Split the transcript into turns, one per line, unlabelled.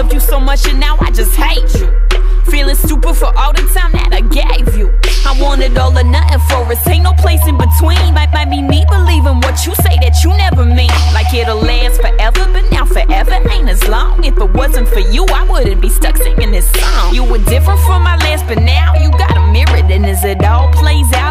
Love you so much and now I just hate you. Feeling stupid for all the time that I gave you. I wanted all or nothing for us, ain't no place in between. Might, might be me believing what you say that you never mean. Like it'll last forever, but now forever ain't as long. If it wasn't for you, I wouldn't be stuck singing this song. You were different from my last, but now you got a mirror, and as it all plays out.